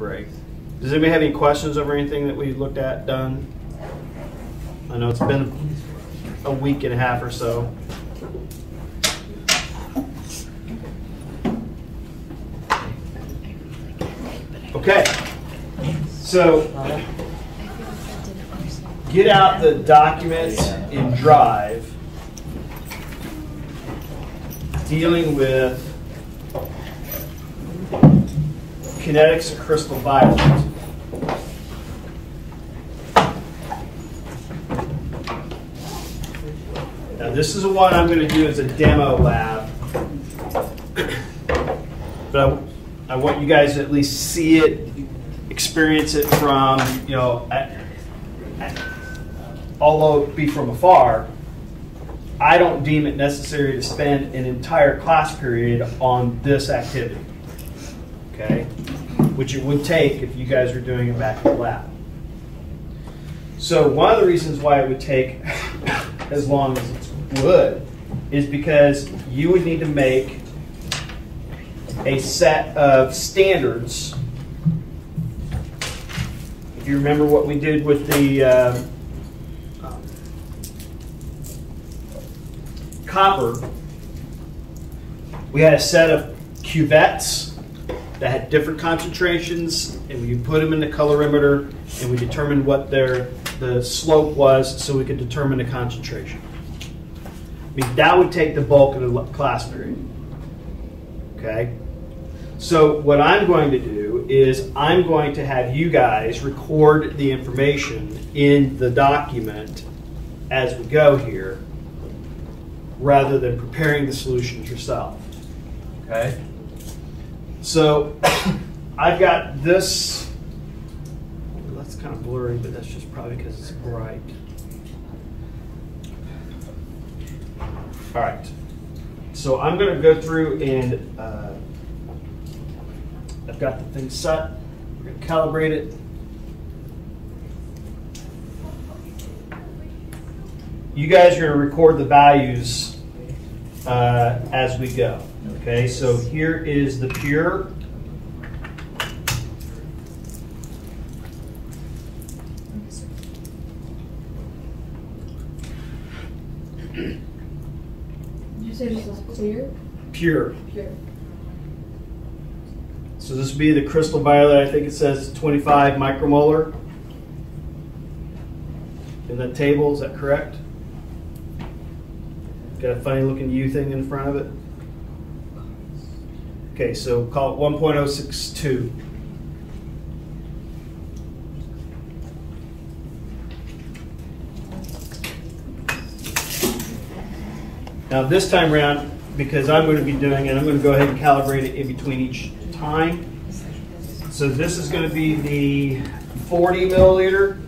break. Does anybody have any questions over anything that we looked at, done? I know it's been a week and a half or so. Okay, so get out the documents in Drive dealing with kinetics of crystal violet. Now this is what I'm going to do as a demo lab. But I, I want you guys to at least see it, experience it from, you know, although it be from afar, I don't deem it necessary to spend an entire class period on this activity. Okay? Which it would take if you guys were doing it back in the lab. So one of the reasons why it would take as long as it would is because you would need to make a set of standards. If you remember what we did with the uh, copper, we had a set of cuvettes that had different concentrations, and we put them in the colorimeter, and we determined what their the slope was, so we could determine the concentration. I mean, that would take the bulk of the class period. Okay. So what I'm going to do is I'm going to have you guys record the information in the document as we go here rather than preparing the solutions yourself. Okay? So I've got this, that's kind of blurry, but that's just probably because it's bright. All right. So I'm going to go through and uh, I've got the thing set. We're going to calibrate it. You guys are going to record the values uh, as we go. Okay, so here is the pure. Did you say this clear? Pure. Pure. So this would be the crystal violet. I think it says 25 micromolar in the table. Is that correct? Got a funny looking U thing in front of it. Okay, so call it 1.062. Now this time around, because I'm going to be doing it, I'm going to go ahead and calibrate it in between each time. So this is going to be the 40 milliliter.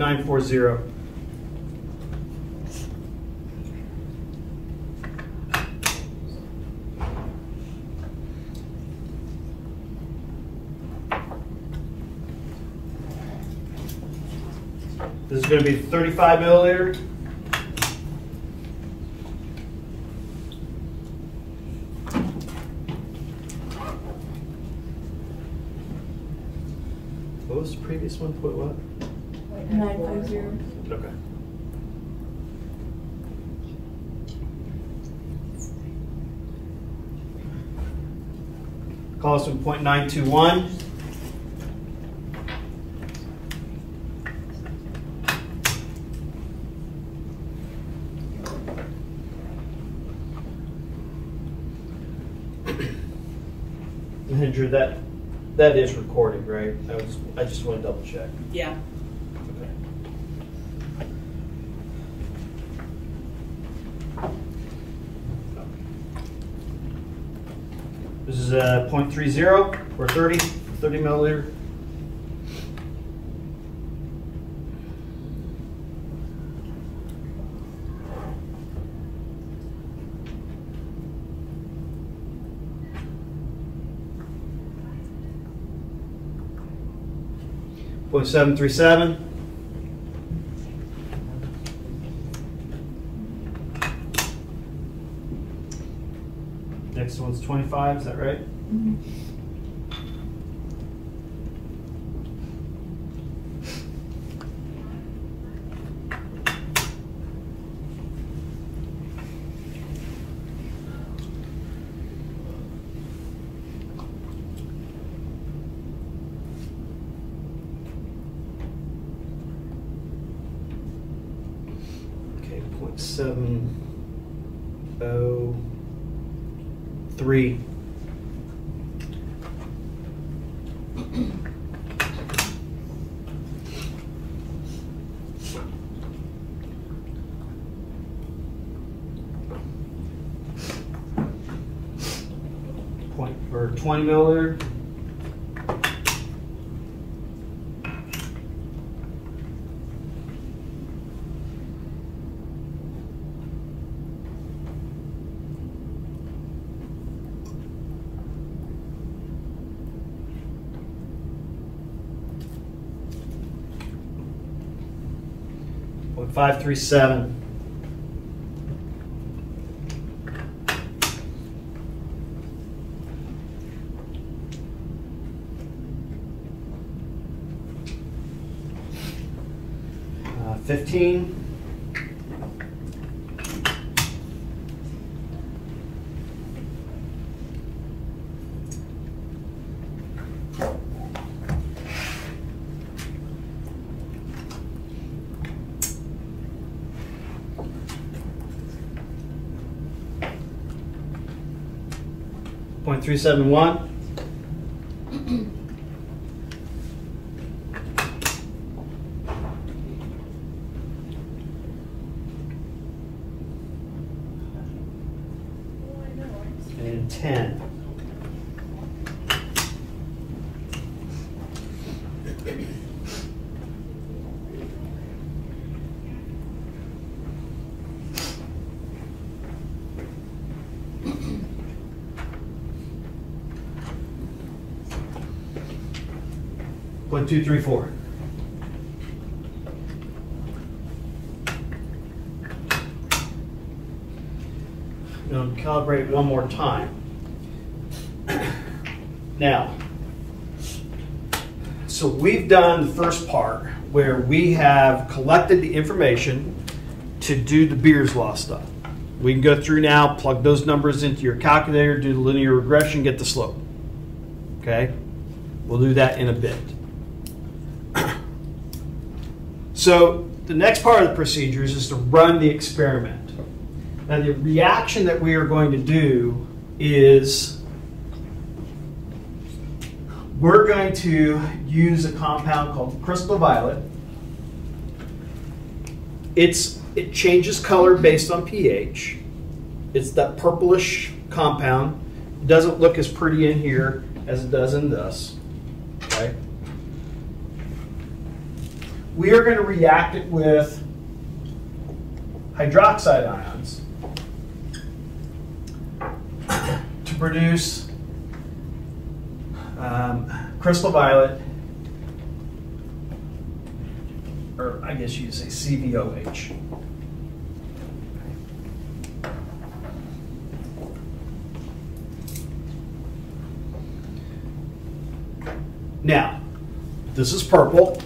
Call it 0.940. This is going to be 35 milliliter. What was the previous one? Put what? 1,921. That that is recorded, right? I was I just want to double check. Yeah. This is a 0.30 or 30, 30 milliliter. Point seven three seven. Next one's twenty-five, is that right? Okay, $20. Five three seven. Uh, Fifteen. Point three seven one. And ten. One, two, three, four. Calibrate one more time. Now, so we've done the first part where we have collected the information to do the Beers Law stuff. We can go through now, plug those numbers into your calculator, do the linear regression, get the slope. Okay? We'll do that in a bit. So the next part of the procedures is to run the experiment. Now the reaction that we are going to do is we're going to use a compound called crystal violet. It's it changes color based on pH. It's that purplish compound. It doesn't look as pretty in here as it does in this. Okay? we are going to react it with hydroxide ions to produce um, crystal violet, or I guess you'd say CVOH. Now, this is purple.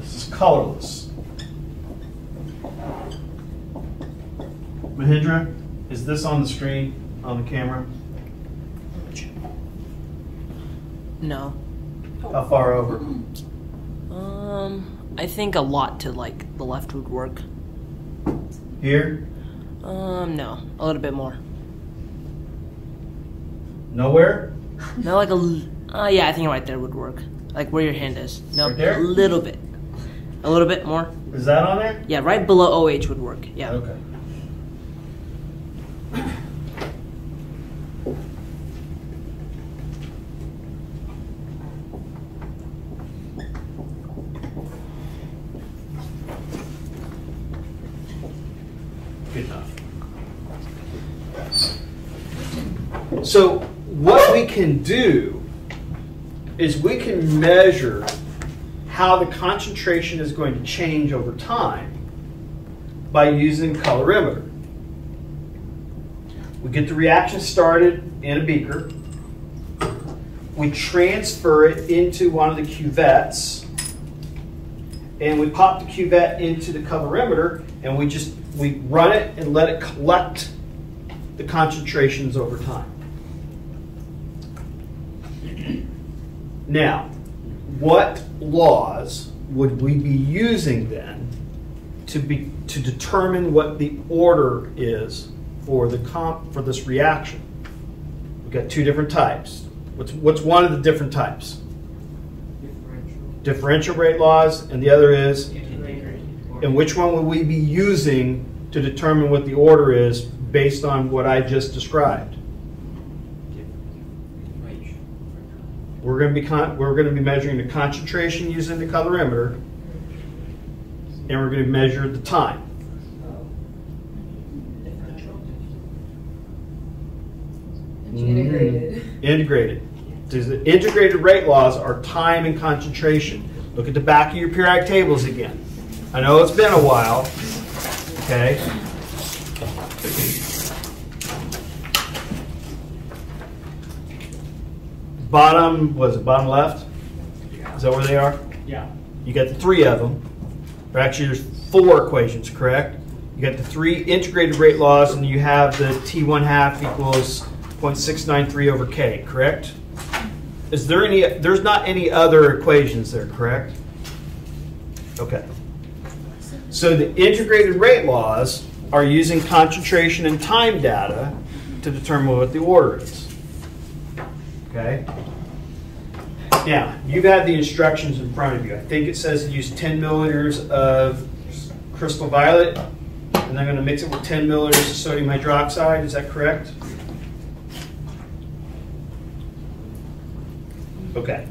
This is colorless. Mahindra, is this on the screen, on the camera? No. How far over? Um, I think a lot to like the left would work. Here? Um, no, a little bit more. Nowhere? No, like a. l- Uh, yeah, I think right there would work. Like where your hand is. No, Right there? a little bit. A little bit more. Is that on there? Yeah, right below OH would work. Yeah. Okay. Good enough. So what we can do is we can measure how the concentration is going to change over time by using colorimeter. We get the reaction started in a beaker. We transfer it into one of the cuvettes. And we pop the cuvette into the colorimeter and we just we run it and let it collect the concentrations over time. Now, what laws would we be using then to be to determine what the order is for the comp for this reaction? We've got two different types. What's what's one of the different types? Differential rate laws, and the other is, and which one would we be using to determine what the order is based on what I just described? We're going to be con- we're going to be measuring the concentration using the colorimeter, and we're going to measure the time. Integrated. Mm-hmm. Integrated. The integrated rate laws are time and concentration. Look at the back of your periodic tables again. I know it's been a while. Okay. Bottom was it bottom left? Is that where they are? Yeah. You got the three of them. Or actually, there's four equations, correct? You got the three integrated rate laws, and you have the T1 half equals 0.693 over K, correct? Is there any, there's not any other equations there, correct? Okay. So the integrated rate laws are using concentration and time data to determine what the order is. Okay? Now, you've had the instructions in front of you. I think it says to use 10 milliliters of crystal violet, and I'm going to mix it with 10 milliliters of sodium hydroxide. Is that correct? Okay.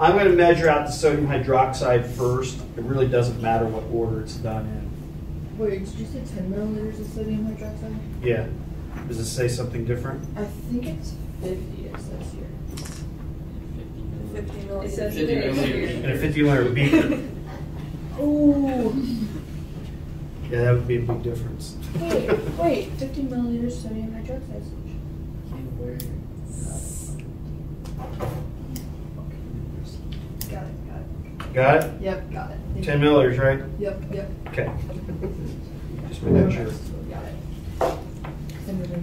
I'm going to measure out the sodium hydroxide first. It really doesn't matter what order it's done in. Wait, did you say 10 milliliters of sodium hydroxide? Yeah. Does it say something different? I think it's 50, it says here. 50 milliliters. It says 50 milliliters. In a 50 milliliter beaker. Ooh. Yeah, that would be a big difference. Wait, wait, 50 milliliters sodium hydroxide solution. Got it, got it. Got it? Yep, got it. Thank 10 you. milliliters, right? Yep, yep. Okay. Just making sure. Got it. Send it in. Since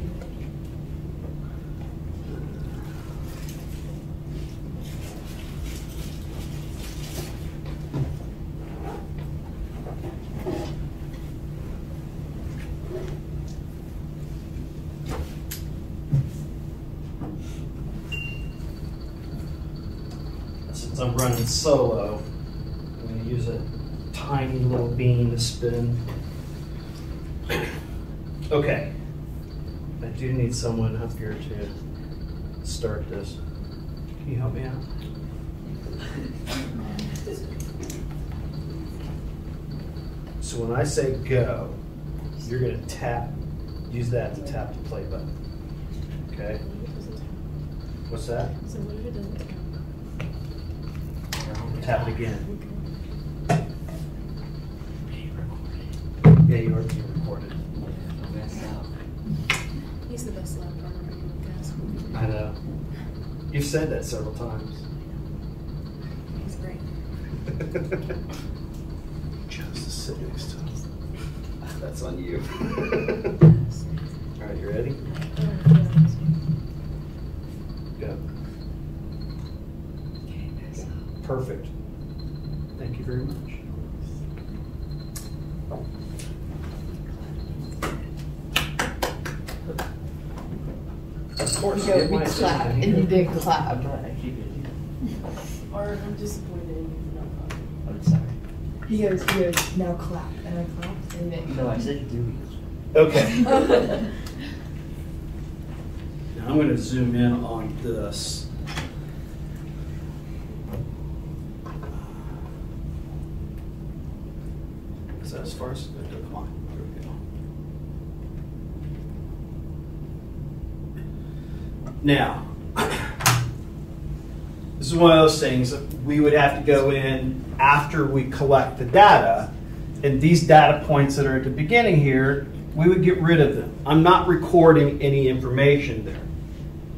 I'm running solo, I'm going to use a tiny little bean to spin. Okay. I do need someone up here to start this. Can you help me out? So when I say go, you're going to tap, use that to tap the play button. Okay? What's that? So what if it doesn't count? Tap it again. Yeah, you are being recorded. He's the best lab partner I can guess. I know. You've said that several times. He's great. Chose to sit next to him. That's on you. All right, you ready? Go. Perfect. Thank you very much. Of course, You go, we my clap, attention and you here. did clap. Or I'm disappointed in you not I'm sorry. He goes, he goes, now clap, and I clapped, and then. No, I said do. It okay. Now I'm going to zoom in on this. Is that as far as, come on, there we go. Now, this is one of those things that we would have to go in after we collect the data, and these data points that are at the beginning here, we would get rid of them. I'm not recording any information there,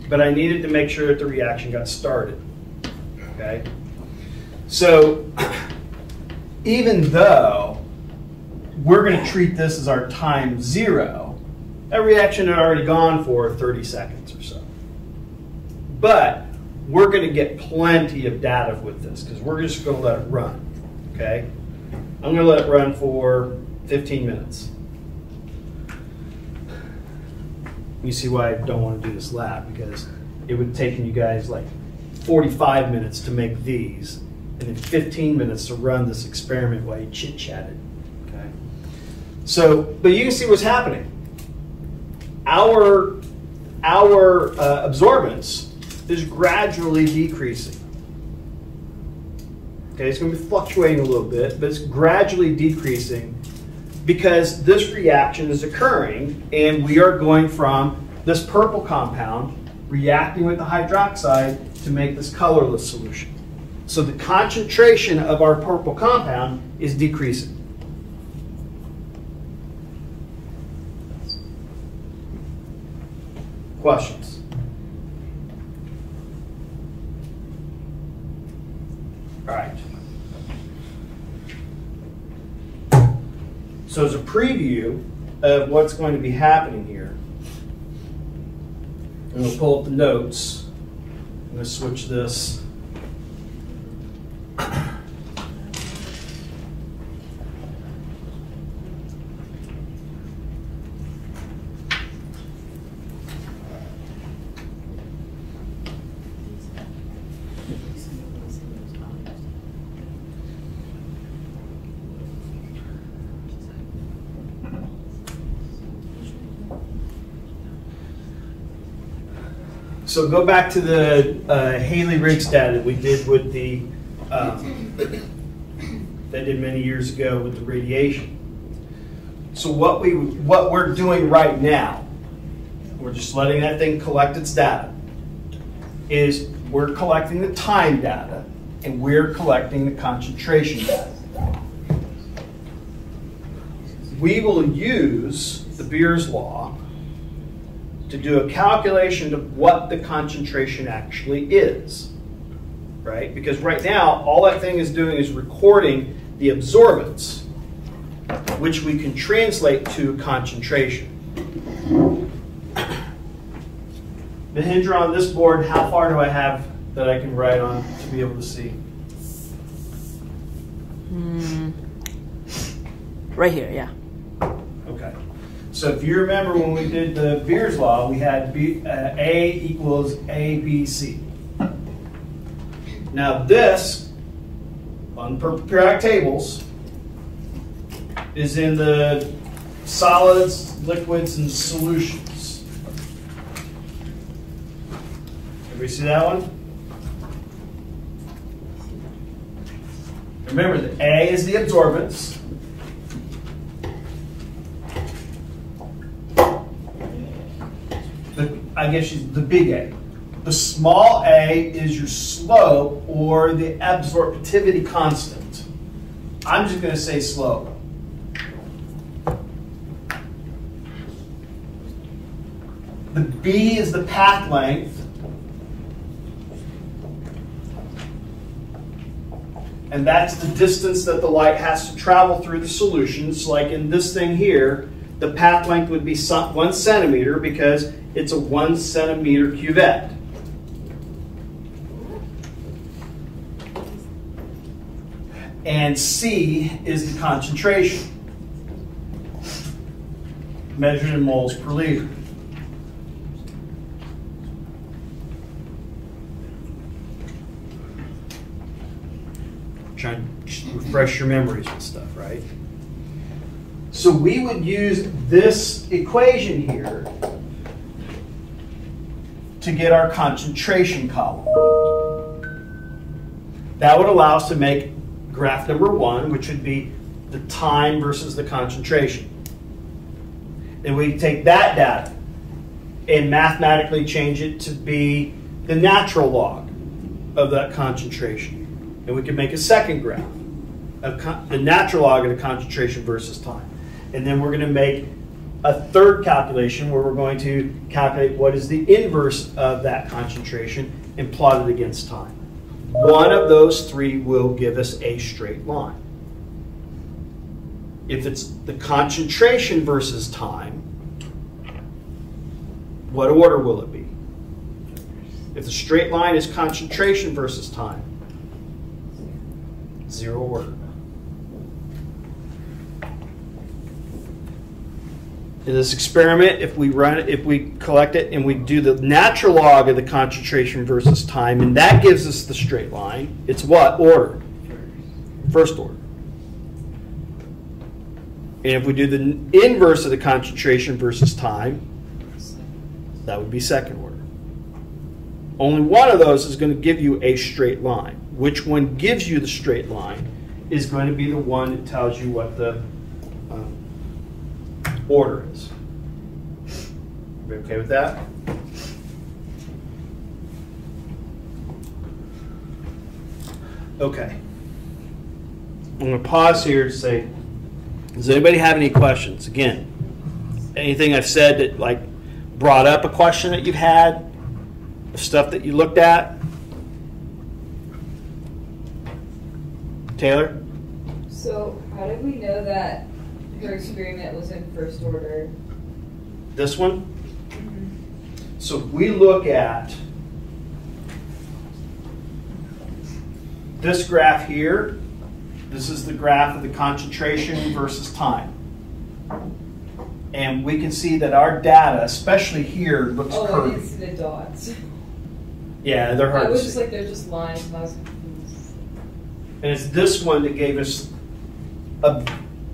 but I needed to make sure that the reaction got started. Okay? So, even though we're going to treat this as our time zero, that reaction had already gone for 30 seconds. But we're going to get plenty of data with this because we're just going to let it run. Okay? I'm going to let it run for 15 minutes. You see why I don't want to do this lab because it would take you guys like 45 minutes to make these and then 15 minutes to run this experiment while you chit chatted. Okay? So, but you can see what's happening. Our, our uh, absorbance is gradually decreasing. Okay, it's going to be fluctuating a little bit, but it's gradually decreasing because this reaction is occurring and we are going from this purple compound reacting with the hydroxide to make this colorless solution. So the concentration of our purple compound is decreasing. Questions? All right. So as a preview of what's going to be happening here, I'm going to pull up the notes. I'm going to switch this. So go back to the uh, Haley-Riggs data that we did with the, um, that did many years ago with the radiation. So what we what we're doing right now, we're just letting that thing collect its data. Is we're collecting the time data and we're collecting the concentration data. We will use the Beer's law to do a calculation of what the concentration actually is, right? Because right now, all that thing is doing is recording the absorbance, which we can translate to concentration. Mahindra, on this board, how far do I have that I can write on to be able to see? Hmm. Right here, yeah. So if you remember when we did the Beer's law, we had B, uh, A equals A, B, C. Now this, on per periodic tables, is in the solids, liquids, and solutions. Everybody see that one? Remember that A is the absorbance. The, I guess she's the big A. The small a is your slope or the absorptivity constant. I'm just going to say slope. The B is the path length. And that's the distance that the light has to travel through the solution. solutions. Like in this thing here, the path length would be one centimeter because it's a one centimeter cuvette. And C is the concentration, measured in moles per liter. Trying to refresh your memories and stuff? So we would use this equation here to get our concentration column. That would allow us to make graph number one, which would be the time versus the concentration. Then we take that data and mathematically change it to be the natural log of that concentration. And we can make a second graph of the natural log of the concentration versus time. And then we're going to make a third calculation where we're going to calculate what is the inverse of that concentration and plot it against time. One of those three will give us a straight line. If it's the concentration versus time, what order will it be? If the straight line is concentration versus time, zero order. In this experiment, if we run it, if we collect it and we do the natural log of the concentration versus time, and that gives us the straight line, it's what order? First order. And if we do the inverse of the concentration versus time, that would be second order. Only one of those is going to give you a straight line. Which one gives you the straight line is going to be the one that tells you what the order is. We okay with that? Okay. I'm going to pause here to say, does anybody have any questions? Again, anything I've said that like brought up a question that you've had, stuff that you looked at? Taylor? So how did we know that her experiment was in first order? This one? Mm-hmm. So we look at this graph here. This is the graph of the concentration versus time. And we can see that our data, especially here, looks Oh, I curvy. didn't see the dots. Yeah, they're hard I to was see. just like, they're just lines, I was confused. Hmm. And it's this one that gave us a,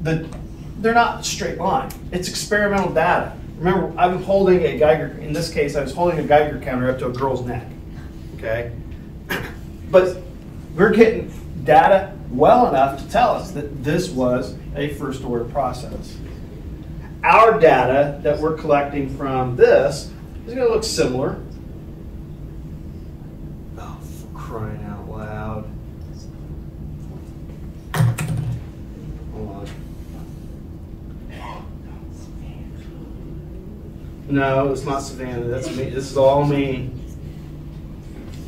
the, they're not straight line. It's experimental data. Remember, I'm holding a Geiger, in this case, I was holding a Geiger counter up to a girl's neck, okay? But we're getting data well enough to tell us that this was a first order process. Our data that we're collecting from this is gonna look similar. Oh, crying out loud. Hold on. No, it's not Savannah. That's me. This is all me.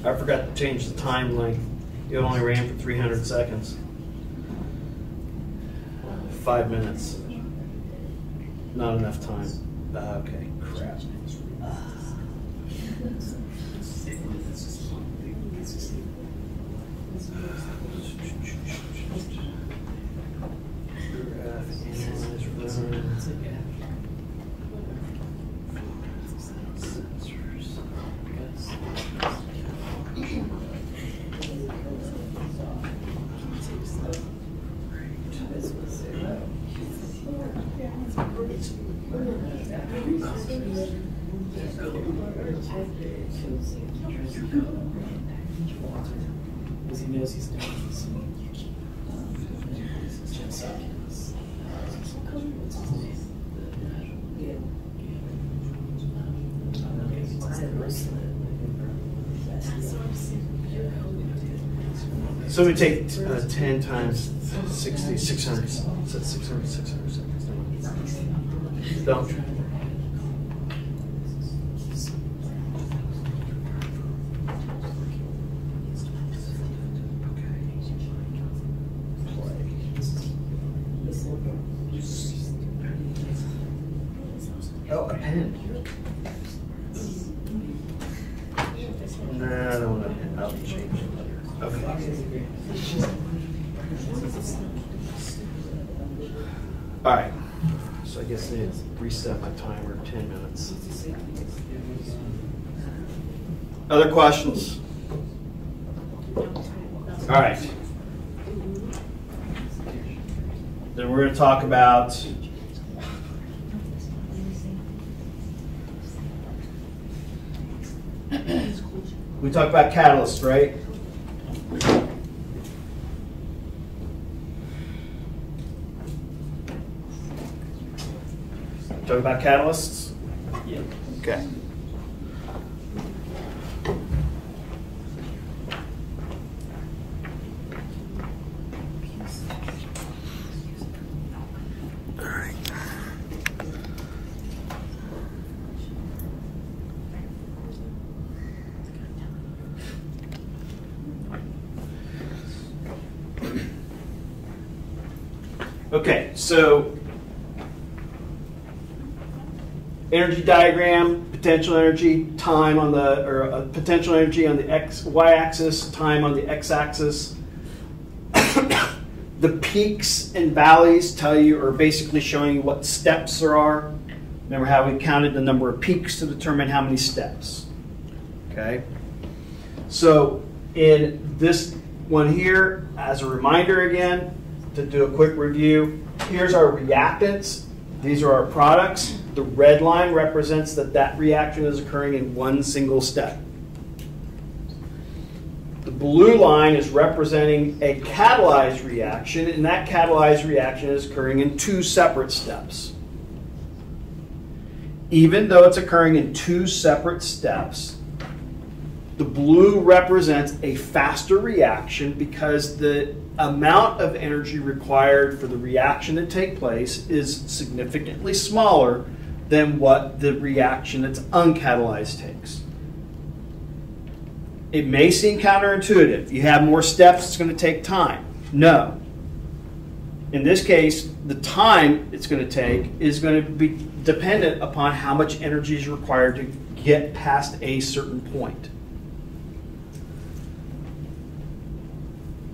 I forgot to change the time length. It only ran for 300 seconds. Five minutes. Not enough time. Ah, Okay, crap. Because he knows he's doing this. Jim Sutton's. What's his name? So we take uh, 10 times 60, 600. So it's 600, 600 seconds. Don't. Oh, a pen. Nah, I don't want a pen. I'll change it later. Okay. All right. So I guess I need to reset my timer 10 minutes. Other questions? All right. Then we're going to talk about we talked about catalysts, right? Talk about catalysts? Yeah. Okay. Okay, so energy diagram, potential energy, time on the, or uh, potential energy on the x, y-axis, time on the x-axis. the peaks and valleys tell you, or basically showing you what steps there are. Remember how we counted the number of peaks to determine how many steps. Okay? So in this one here, as a reminder again, to do a quick review, here's our reactants. These are our products. The red line represents that that reaction is occurring in one single step. The blue line is representing a catalyzed reaction, and that catalyzed reaction is occurring in two separate steps. Even though it's occurring in two separate steps, the blue represents a faster reaction because the amount of energy required for the reaction to take place is significantly smaller than what the reaction that's uncatalyzed takes. It may seem counterintuitive. You have more steps, it's going to take time. No. In this case, the time it's going to take is going to be dependent upon how much energy is required to get past a certain point.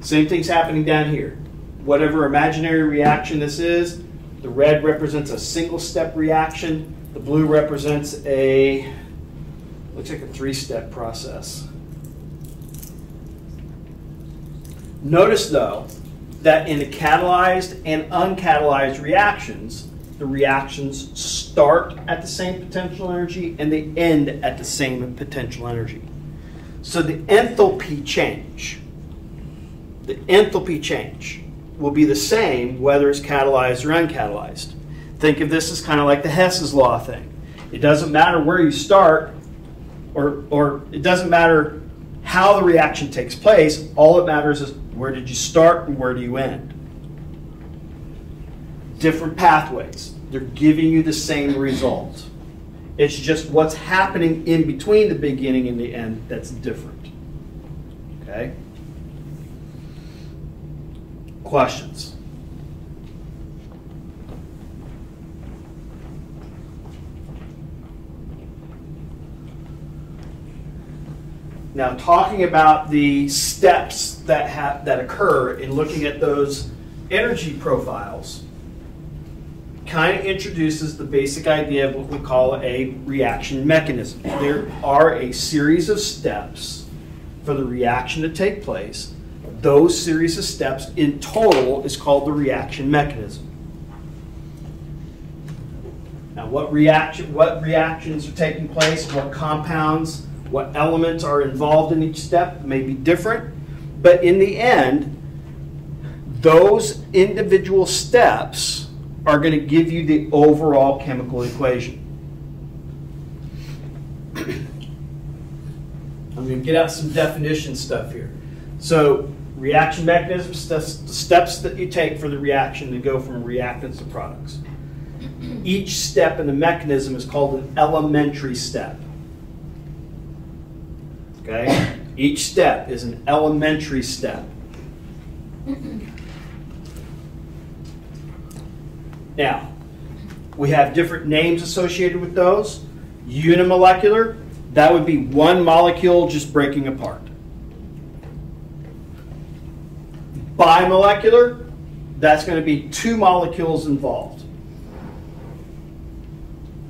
Same thing's happening down here. Whatever imaginary reaction this is, the red represents a single step reaction. The blue represents a, looks like a three step process. Notice though, that in the catalyzed and uncatalyzed reactions, the reactions start at the same potential energy and they end at the same potential energy. So the enthalpy change the enthalpy change will be the same whether it's catalyzed or uncatalyzed. Think of this as kind of like the Hess's law thing. It doesn't matter where you start, or, or it doesn't matter how the reaction takes place. All that matters is where did you start and where do you end. Different pathways. They're giving you the same result. It's just what's happening in between the beginning and the end that's different. Okay? Questions? Now, talking about the steps that have that occur in looking at those energy profiles, kind of introduces the basic idea of what we call a reaction mechanism. There are a series of steps for the reaction to take place those series of steps in total is called the reaction mechanism. Now, what reaction, what reactions are taking place, what compounds, what elements are involved in each step may be different, but in the end, those individual steps are going to give you the overall chemical equation. I'm going to get out some definition stuff here. So reaction mechanisms, the steps that you take for the reaction to go from reactants to products. Each step in the mechanism is called an elementary step. Okay? Each step is an elementary step. Now, we have different names associated with those. Unimolecular, that would be one molecule just breaking apart. Bimolecular, that's going to be two molecules involved.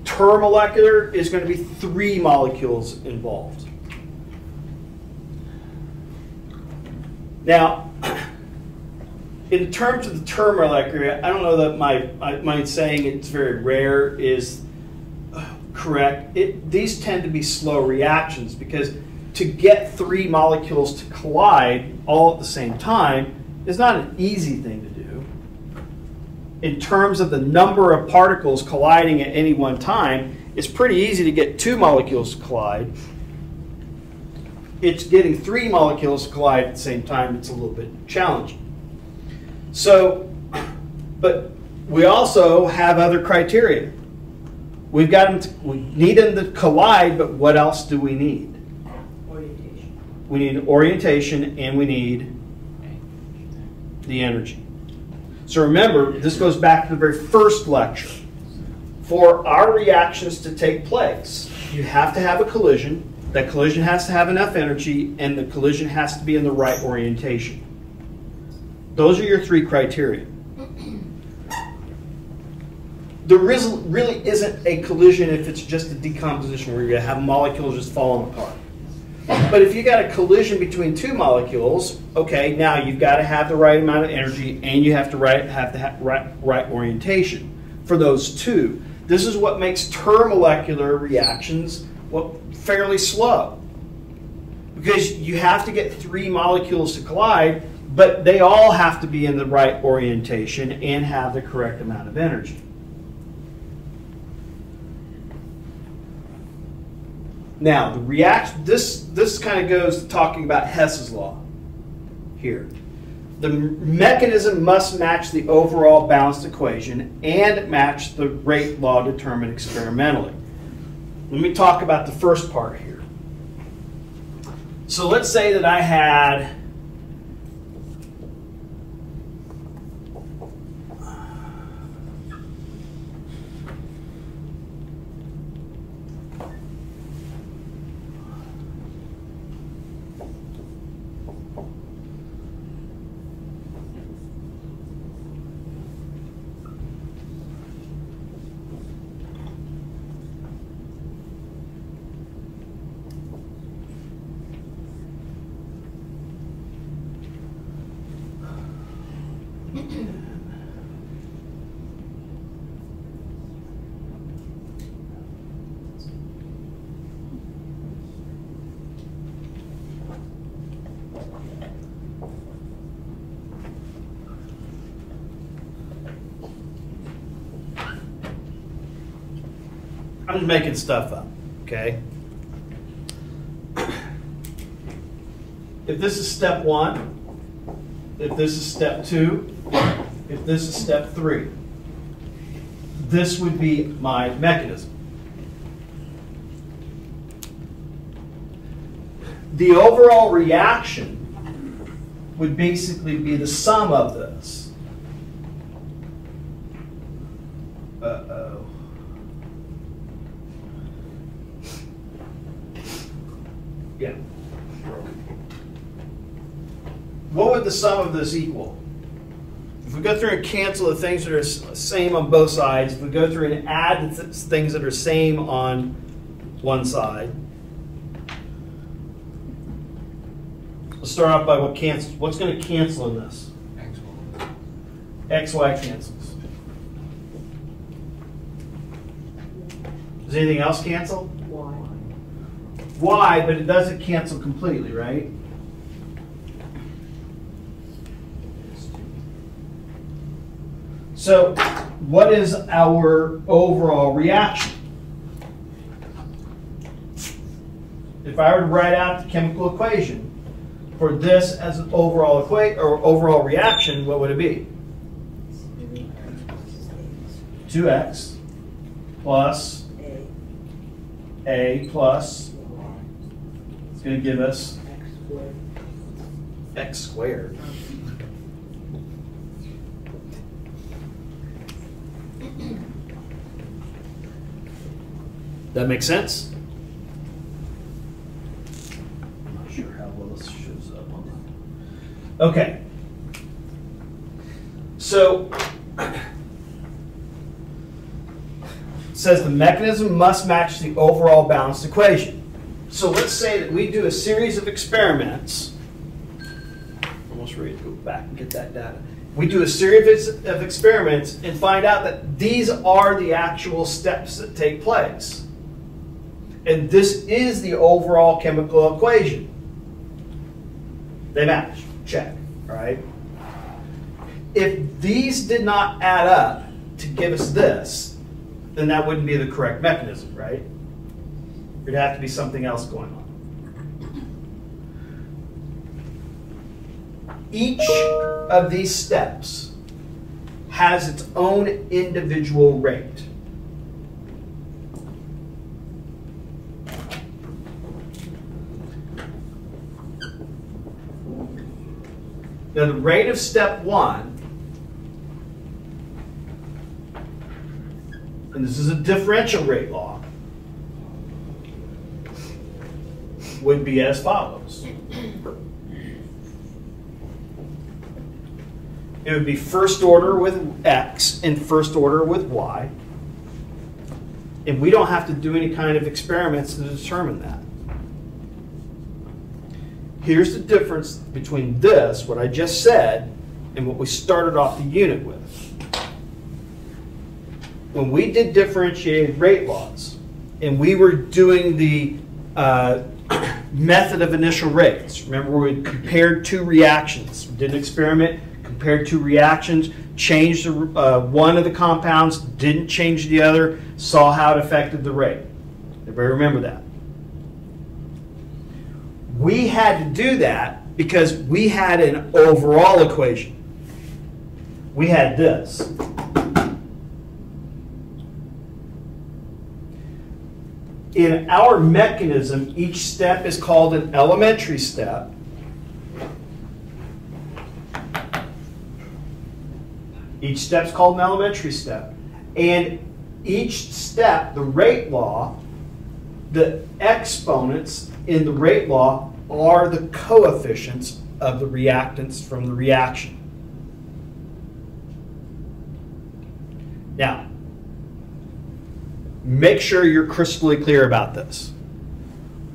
Termolecular is going to be three molecules involved. Now, in terms of the termolecular, I don't know that my, my, saying it's very rare is uh, correct. It, these tend to be slow reactions because to get three molecules to collide all at the same time is not an easy thing to do. In terms of the number of particles colliding at any one time, it's pretty easy to get two molecules to collide. It's getting three molecules to collide at the same time, it's a little bit challenging. So, but we also have other criteria. We've got them to, we need them to collide, but what else do we need? Orientation. We need orientation and we need the energy. So remember, this goes back to the very first lecture. For our reactions to take place, you have to have a collision. That collision has to have enough energy, and the collision has to be in the right orientation. Those are your three criteria. There really isn't a collision if it's just a decomposition where you have molecules just falling apart. But if you got a collision between two molecules, okay, now you've got to have the right amount of energy and you have to right, have the have right, right orientation for those two. This is what makes termolecular reactions well, fairly slow. Because you have to get three molecules to collide, but they all have to be in the right orientation and have the correct amount of energy. Now, the react this this kind of goes to talking about Hess's law here. The mechanism must match the overall balanced equation and match the rate law determined experimentally. Let me talk about the first part here. So let's say that I had just making stuff up, okay? If this is step one, if this is step two, if this is step three, this would be my mechanism. The overall reaction would basically be the sum of this. Uh-oh. Yeah. What would the sum of this equal? If we go through and cancel the things that are same on both sides, if we go through and add the th- things that are same on one side, let's start off by what cancels. What's going to cancel in this? XY cancels. Does anything else cancel? Why? Y, but it doesn't cancel completely, right? So, what is our overall reaction? If I were to write out the chemical equation for this as an overall equa- or overall reaction, what would it be? 2x plus a plus it's going to give us x squared. That makes sense? I'm not sure how well this shows up on the. Okay. So says the mechanism must match the overall balanced equation. So let's say that we do a series of experiments. Almost ready to go back and get that data. We do a series of experiments and find out that these are the actual steps that take place. And this is the overall chemical equation. They match. Check. Right. If these did not add up to give us this, then that wouldn't be the correct mechanism, right? There'd have to be something else going on. Each of these steps has its own individual rate. Now the rate of step one, and this is a differential rate law, would be as follows. It would be first order with x and first order with y. And we don't have to do any kind of experiments to determine that. Here's the difference between this, what I just said, and what we started off the unit with. When we did differentiated rate laws, and we were doing the uh, method of initial rates, remember we compared two reactions, did an experiment, compared two reactions, changed the, uh, one of the compounds, didn't change the other, saw how it affected the rate. Everybody remember that? We had to do that because we had an overall equation. We had this. In our mechanism, each step is called an elementary step. Each step is called an elementary step. And each step, the rate law, the exponents in the rate law are the coefficients of the reactants from the reaction. Now, make sure you're crystally clear about this.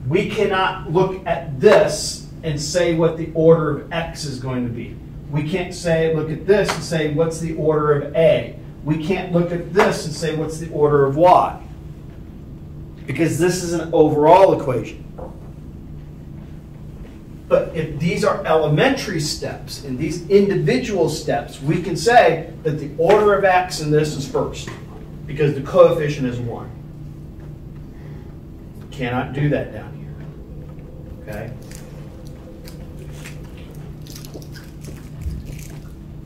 We cannot look at this and say what the order of X is going to be. We can't say, look at this and say, what's the order of A? We can't look at this and say, what's the order of Y? Because this is an overall equation. But if these are elementary steps and these individual steps, we can say that the order of x in this is first because the coefficient is 1. Cannot do that down here. Okay?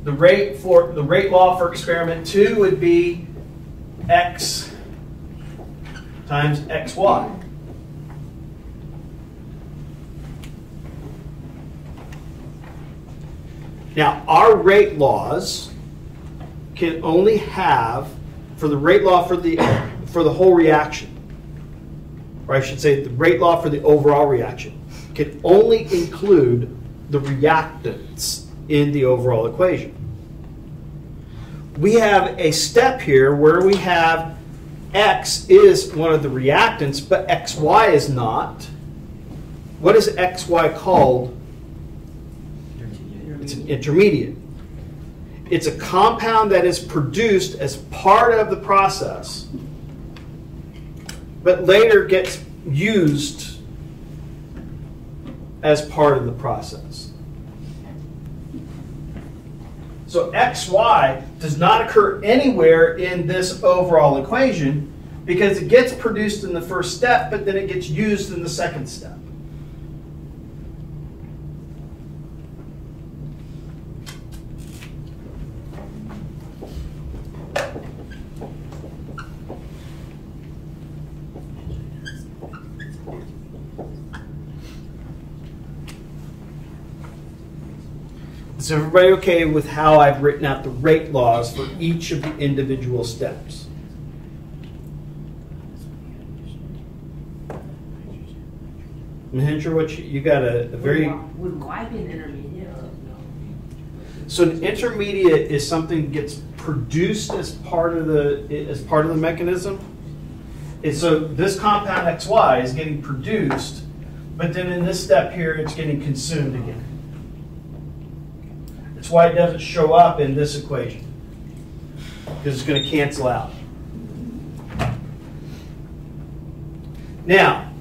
The rate for the rate law for experiment 2 would be x times xy. Now, our rate laws can only have, for the rate law for the, for the whole reaction, or I should say the rate law for the overall reaction, can only include the reactants in the overall equation. We have a step here where we have X is one of the reactants, but XY is not. What is XY called? It's an intermediate. It's a compound that is produced as part of the process, but later gets used as part of the process. So XY does not occur anywhere in this overall equation because it gets produced in the first step, but then it gets used in the second step. Is everybody okay with how I've written out the rate laws for each of the individual steps? Mahendra, what you, you got a, a very Would Y be an intermediate? so an intermediate is something that gets produced as part of the as part of the mechanism. And so this compound XY is getting produced, but then in this step here, it's getting consumed again. Why it doesn't show up in this equation, because it's going to cancel out. Now,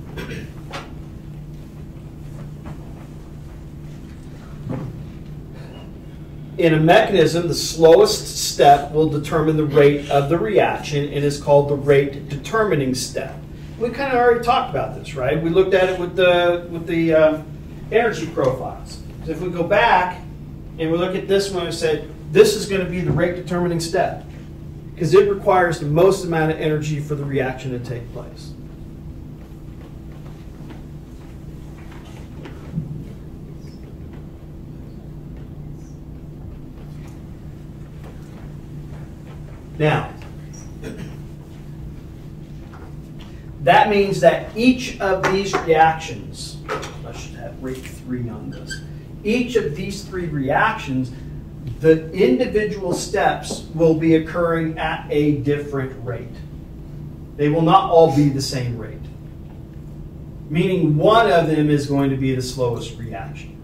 in a mechanism, the slowest step will determine the rate of the reaction and is called the rate determining step. We kind of already talked about this, right? We looked at it with the with the uh, energy profiles. So if we go back and we look at this one and said, this is going to be the rate determining step because it requires the most amount of energy for the reaction to take place. Now, That means that each of these reactions, I should have rate three on this. Each of these three reactions, the individual steps will be occurring at a different rate. They will not all be the same rate. Meaning one of them is going to be the slowest reaction.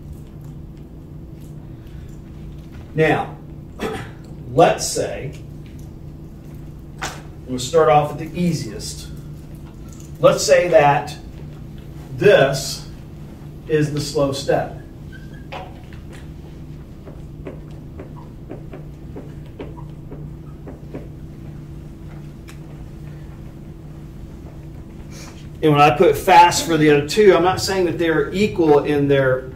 Now, let's say, we'll start off with the easiest. Let's say that this is the slow step. And when I put fast for the other two, I'm not saying that they're equal in their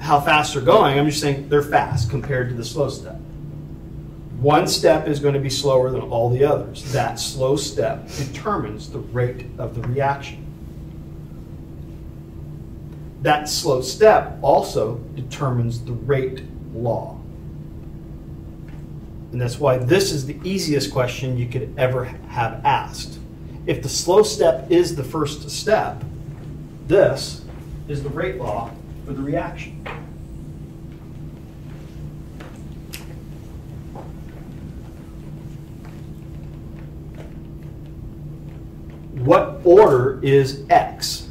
how fast they're going. I'm just saying they're fast compared to the slow step. One step is going to be slower than all the others. That slow step determines the rate of the reaction. That slow step also determines the rate law. And that's why this is the easiest question you could ever have asked. If the slow step is the first step, this is the rate law for the reaction. What order is X?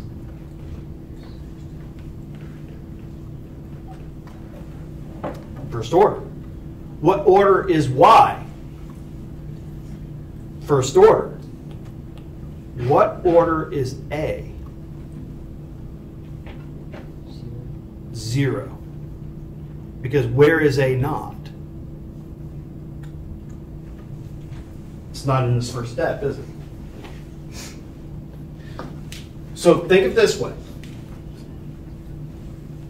First order. What order is Y? First order. What order is A? Zero. Because where is A not? It's not in this first step, is it? So think of this way.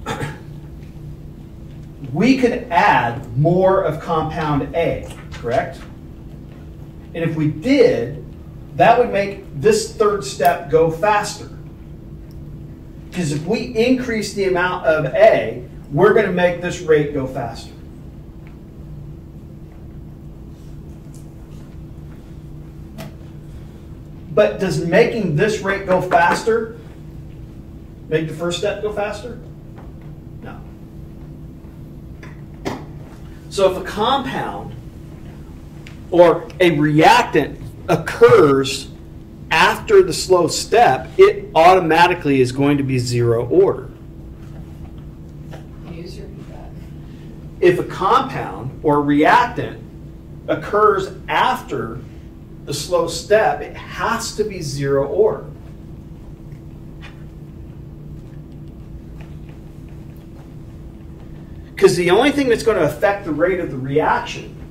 We could add more of compound A, correct? And if we did, that would make this third step go faster. Because if we increase the amount of A, we're going to make this rate go faster. But does making this rate go faster make the first step go faster? No. So if a compound or a reactant occurs after the slow step, it automatically is going to be zero order. Use your feedback. If a compound or reactant occurs after the slow step, it has to be zero order. Because the only thing that's going to affect the rate of the reaction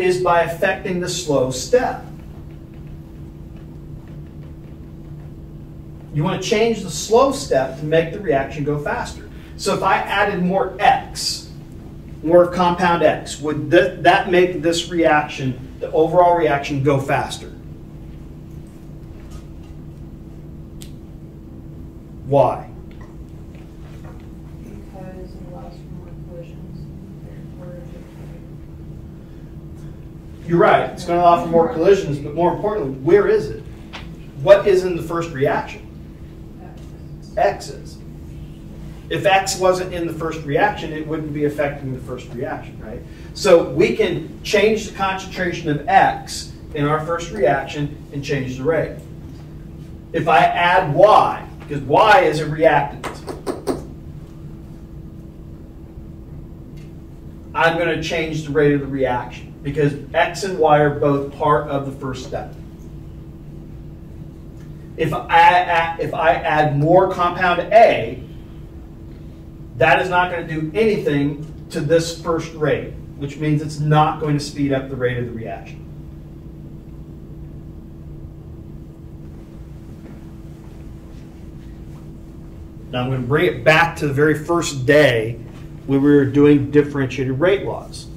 is by affecting the slow step. You want to change the slow step to make the reaction go faster. So if I added more X, more compound X, would th that make this reaction, the overall reaction, go faster? Why? Because it allows for more collisions. therefore it- You're right, it's going to allow for more collisions, but more importantly, where is it? What is in the first reaction? X is. If X wasn't in the first reaction, it wouldn't be affecting the first reaction, right? So we can change the concentration of X in our first reaction and change the rate. If I add Y, because Y is a reactant, I'm going to change the rate of the reaction because X and Y are both part of the first step. If I add, if I add more compound A, that is not going to do anything to this first rate, which means it's not going to speed up the rate of the reaction. Now I'm going to bring it back to the very first day when we were doing differentiated rate laws.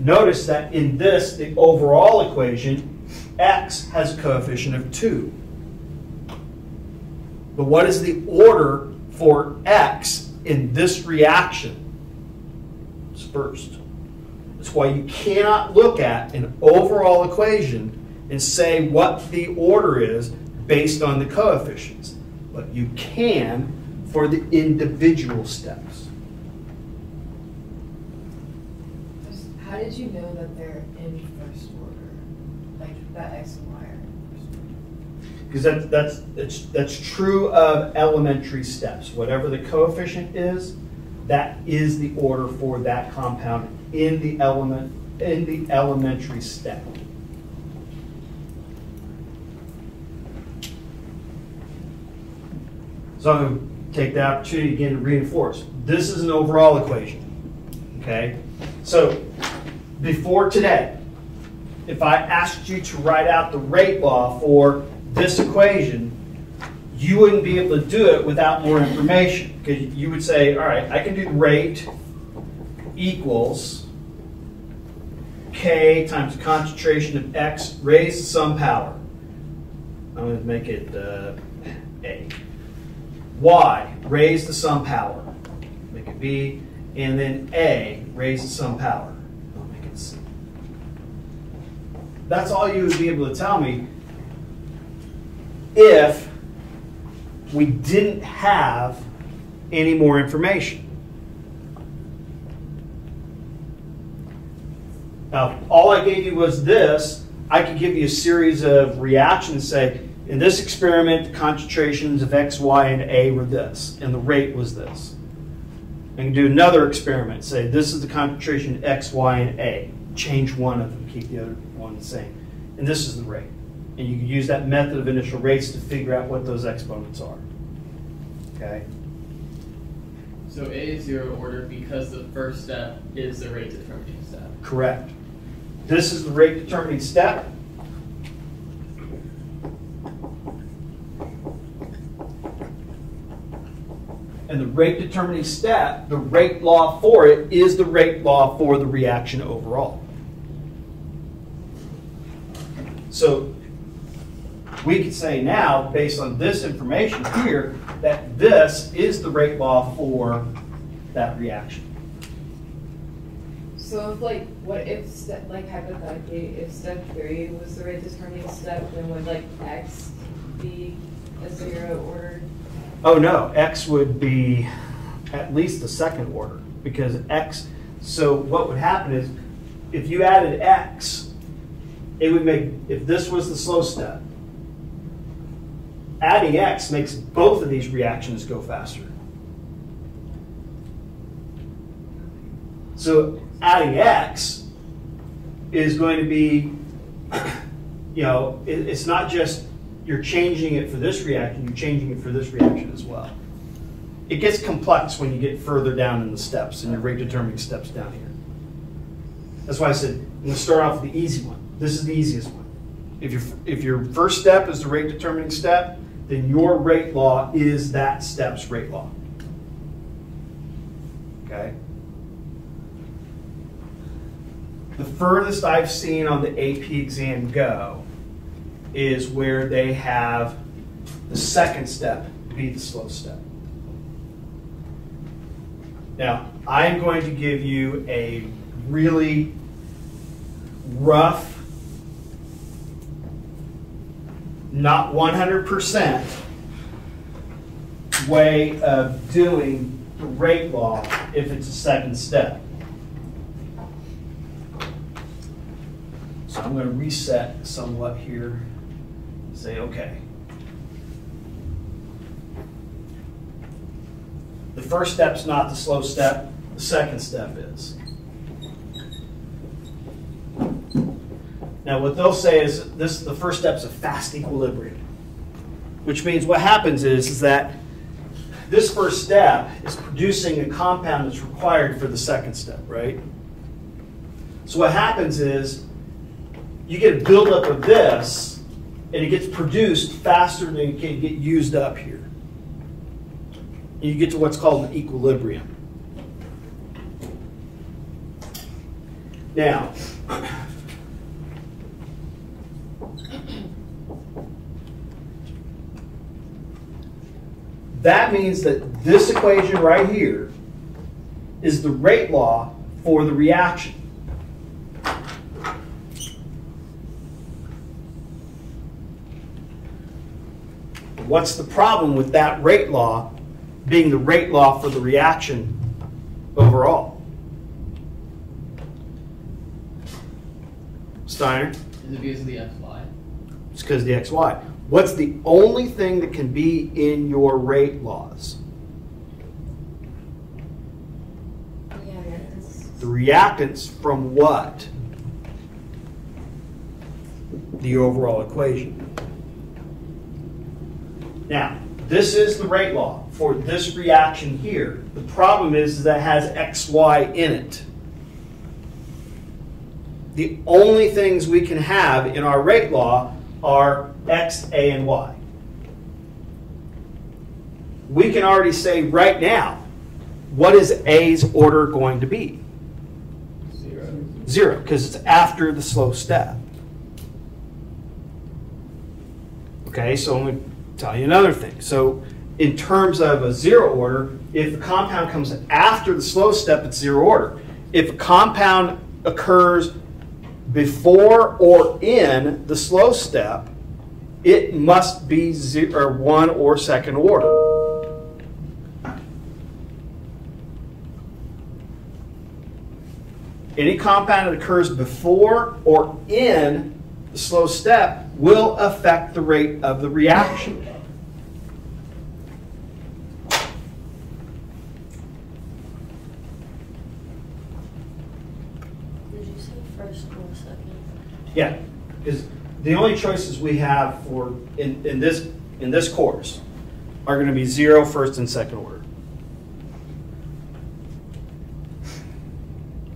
Notice that in this, the overall equation, x has a coefficient of 2. But what is the order for x in this reaction? It's first. That's why you cannot look at an overall equation and say what the order is based on the coefficients. But you can for the individual steps. Just- How did you know that they're in first order? Like that X and Y are in first order? Because that's, that's, that's, that's true of elementary steps. Whatever the coefficient is, that is the order for that compound in the element, in the elementary step. So I'm going to take the opportunity again to reinforce. This is an overall equation. Okay? So before today, if I asked you to write out the rate law for this equation, you wouldn't be able to do it without more information. Because you would say, all right, I can do rate equals K times concentration of X raised to some power. I'm going to make it uh, A. Y raised to some power. Make it B. And then A raised to some power. I'll make it C. That's all you would be able to tell me if we didn't have any more information. Now, all I gave you was this. I could give you a series of reactions, say, in this experiment, the concentrations of X, Y, and A were this, and the rate was this. I can do another experiment, say, this is the concentration X, Y, and A. Change one of them, keep the other the same. And this is the rate. And you can use that method of initial rates to figure out what those exponents are. Okay? So A is zero order because the first step is the rate determining step. Correct. This is the rate determining step. And the rate determining step, the rate law for it is the rate law for the reaction overall. So we could say now, based on this information here, that this is the rate law for that reaction. So if like, what if step, like hypothetically, if step three was the rate determining step, then would like X be a zero order? Oh, no, X would be at least the second order, because X, so what would happen is, if you added X, it would make, if this was the slow step, adding X makes both of these reactions go faster. So adding X is going to be, you know, it, it's not just you're changing it for this reaction, you're changing it for this reaction as well. It gets complex when you get further down in the steps and your rate determining steps down here. That's why I said, I'm going to start off with the easy one. This is the easiest one. If your, if your first step is the rate determining step, then your rate law is that step's rate law. Okay? The furthest I've seen on the AP exam go is where they have the second step be the slow step. Now, I'm going to give you a really rough, not 100% way of doing the rate law if it's a second step. So I'm going to reset somewhat here. Say, okay. The first step's not the slow step, the second step is. Now, what they'll say is this is the first step's a fast equilibrium. Which means what happens is, is that this first step is producing a compound that's required for the second step, right? So what happens is you get a buildup of this, and it gets produced faster than it can get used up here. And you get to what's called an equilibrium. Now, That means that this equation right here is the rate law for the reaction. What's the problem with that rate law being the rate law for the reaction overall? Steiner? It's because of the xy. It's because of the xy. What's the only thing that can be in your rate laws? The reactants from what? The overall equation. Now, this is the rate law for this reaction here. The problem is that it has XY in it. The only things we can have in our rate law are X, A, and Y. We can already say right now, what is A's order going to be? Zero. Zero, because it's after the slow step. Okay, so let me tell you another thing. So, in terms of a zero order, if the compound comes after the slow step, it's zero order. If a compound occurs before or in the slow step, it must be zero, or one or second order. Any compound that occurs before or in the slow step will affect the rate of the reaction. Did you say first or second? Yeah, because the only choices we have for in, in this in this course are going to be zero, first, and second order.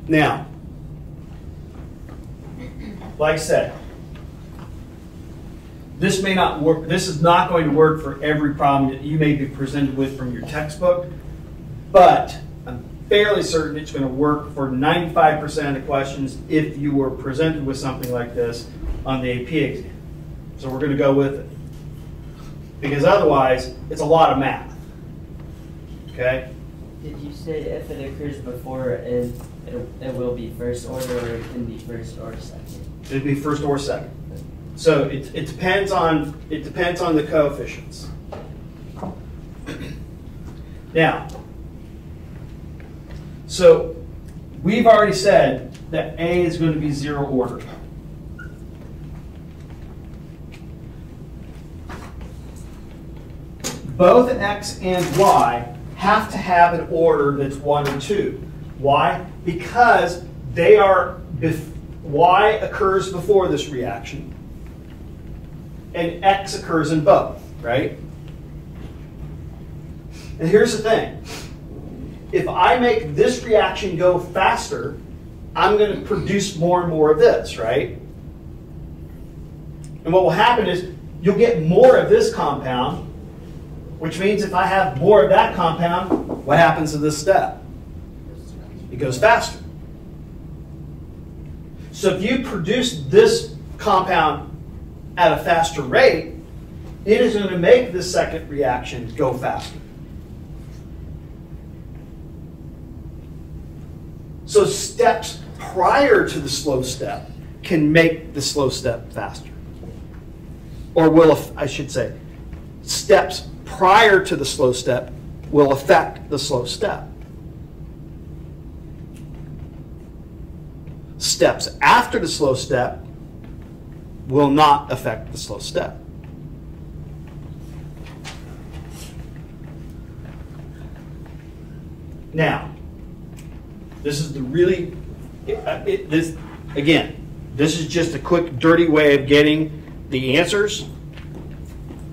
Now, like I said, this may not work. This is not going to work for every problem that you may be presented with from your textbook, but fairly certain it's going to work for 95% of the questions if you were presented with something like this on the AP exam. So we're going to go with it. Because otherwise, it's a lot of math. Okay? Did you say if it occurs before it, it, it will be first order or it can be first or second? It'd be first or second. So it, it depends on it depends on the coefficients. Now, so we've already said that A is going to be zero order. Both X and Y have to have an order that's one or two. Why? Because they are, Y occurs before this reaction, and X occurs in both, right? And here's the thing. If I make this reaction go faster, I'm going to produce more and more of this, right? And what will happen is you'll get more of this compound, which means if I have more of that compound, what happens to this step? It goes faster. So if you produce this compound at a faster rate, it is going to make the second reaction go faster. So steps prior to the slow step can make the slow step faster. Or will, I should say, steps prior to the slow step will affect the slow step. Steps after the slow step will not affect the slow step. Now, this is the really, it, it- this, again, this is just a quick, dirty way of getting the answers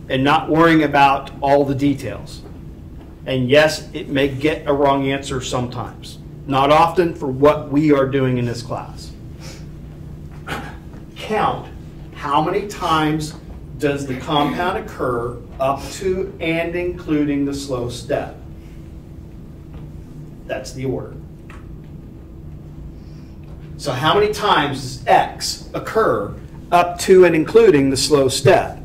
and not worrying about all the details. And yes, it may get a wrong answer sometimes. Not often for what we are doing in this class. Count how many times does the compound occur up to and including the slow step. That's the order. So how many times does X occur up to and including the slow step?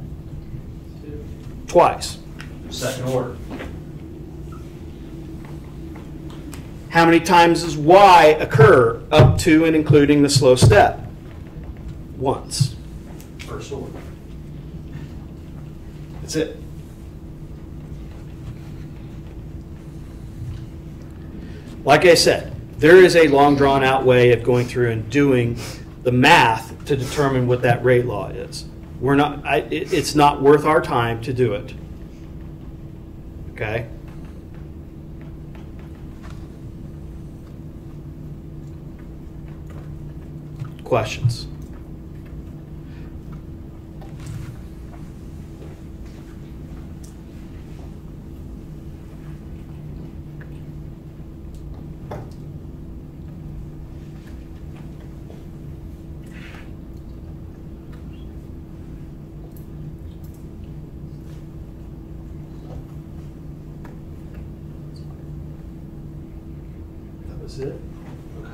Twice. Second order. How many times does Y occur up to and including the slow step? Once. First order. That's it. Like I said, there is a long drawn out way of going through and doing the math to determine what that rate law is. We're not, I, it, it's not worth our time to do it. Okay? Questions? That was it? Okay.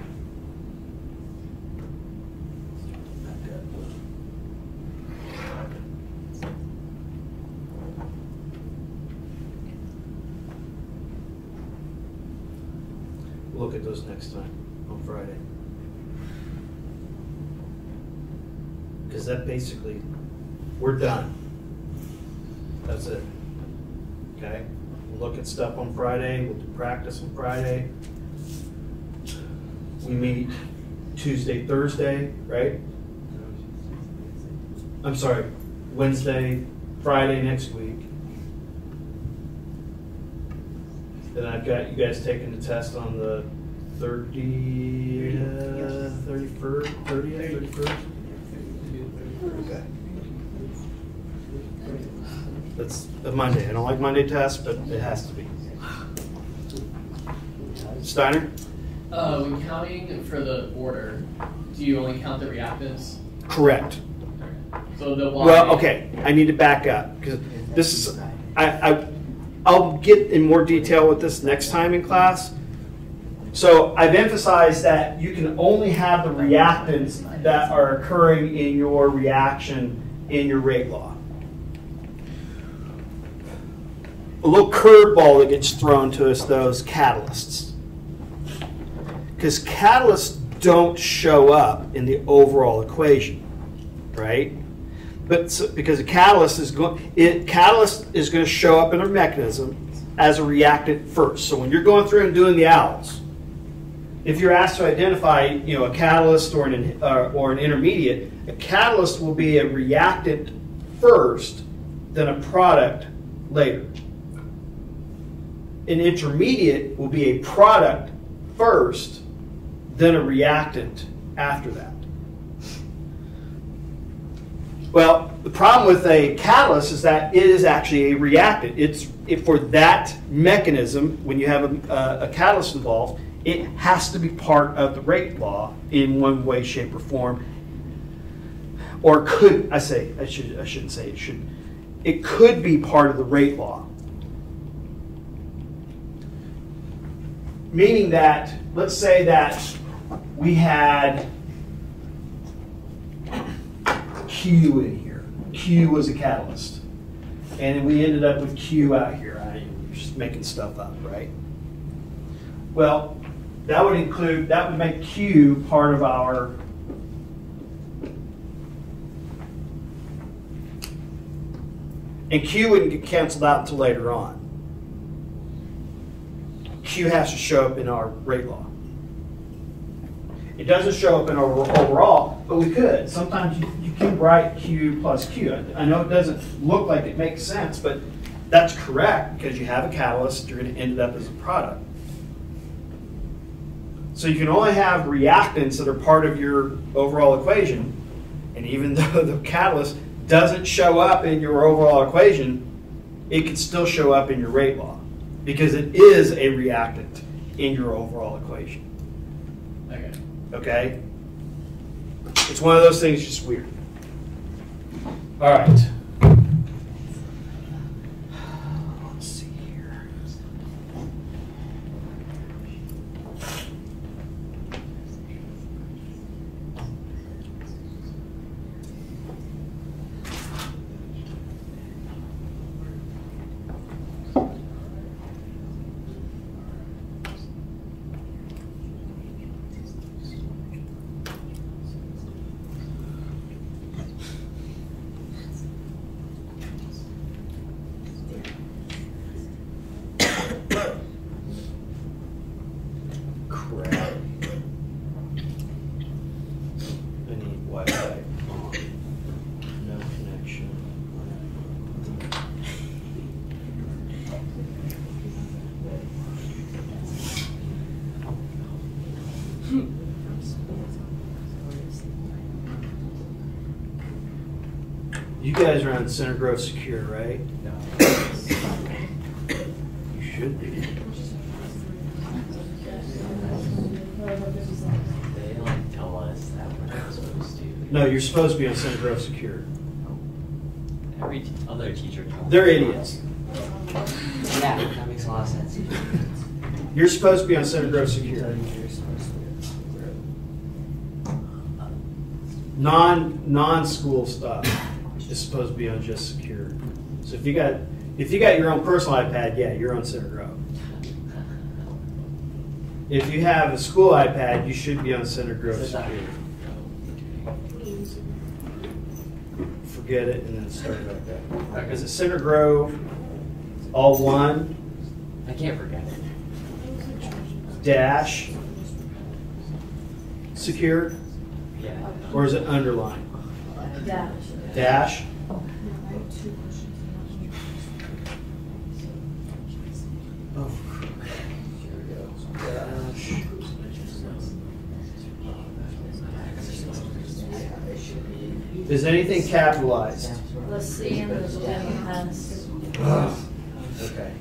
We'll Look at those next time, on Friday. Because that basically, we're done. That's it. Okay? We'll look at stuff on Friday, we'll do practice on Friday. We meet Tuesday, Thursday, right? I'm sorry, Wednesday, Friday next week. Then I've got you guys taking the test on the thirty, uh, thirty-first, thirtieth, thirty-first? Okay. That's a Monday. I don't like Monday tests, but it has to be. Steiner? Uh, when counting for the order, do you only count the reactants? Correct. So the Y. Well, okay, I need to back up, because this is, I, I, I'll get in more detail with this next time in class. So I've emphasized that you can only have the reactants that are occurring in your reaction in your rate law. A little curveball that gets thrown to us, those catalysts. Because catalysts don't show up in the overall equation, right? But so, because a catalyst is going, it catalyst is going to show up in a mechanism as a reactant first. So when you're going through and doing the owls, if you're asked to identify, you know, a catalyst or an uh, or an intermediate, a catalyst will be a reactant first, then a product later. An intermediate will be a product first, then a reactant after that. Well, the problem with a catalyst is that it is actually a reactant. It's it, for that mechanism, when you have a, a, catalyst involved, it has to be part of the rate law in one way, shape, or form. Or could I say I should I shouldn't say it should. It could be part of the rate law. Meaning that, let's say that we had Q in here. Q was a catalyst. And we ended up with Q out here. I'm just making stuff up, right? Well, that would include, that would make Q part of our and Q wouldn't get canceled out until later on. Q has to show up in our rate law. It doesn't show up in overall, but we could. Sometimes you, you can write Q plus Q. I know it doesn't look like it makes sense, but that's correct because you have a catalyst, you're going to end it up as a product. So you can only have reactants that are part of your overall equation, and even though the catalyst doesn't show up in your overall equation, it can still show up in your rate law because it is a reactant in your overall equation. Okay. Okay? It's one of those things just weird. All right. Guys are on Center Grove Secure, right? No. You should be. They like tell us that we're not supposed to. No, you're supposed to be on Center Grove Secure. Every t- other teacher told They're idiots. Yeah, that makes a lot of sense. You're supposed to be on Center Grove Secure. To. Non, non-school stuff is supposed to be on just Secure. So if you got, if you got your own personal iPad, yeah, you're on Center Grove. If you have a school iPad, you should be on Center Grove Secure. Forget it and then start it back up. Is it Center Grove, all one, I can't forget it. dash, secure, Yeah. or is it underlined? Yeah. Dash? Oh. Here we go. Dash. Is anything capitalized? Let's see, and there's a little Okay.